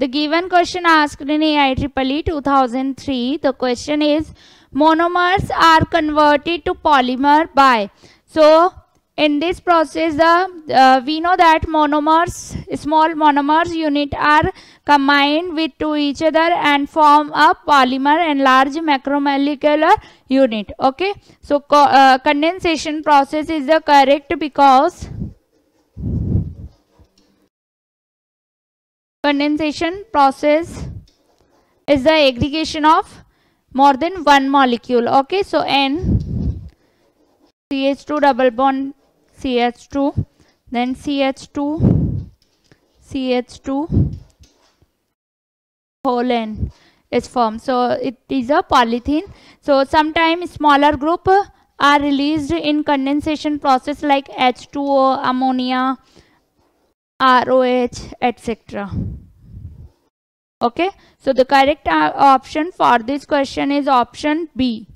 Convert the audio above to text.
The given question asked in AIEEE 2003, the question is monomers are converted to polymer by. So in this process, uh, we know that monomers, small monomers unit are combined with to each other and form a polymer and large macromolecular unit. Okay, so co uh, condensation process is the correct because condensation process is the aggregation of more than one molecule. Okay so n ch2 double bond ch2 then ch2 ch2 whole n is formed. So it is a polythene. So sometimes smaller group are released in condensation process like h2o ammonia roh etc okay? So the correct uh, option for this question is option b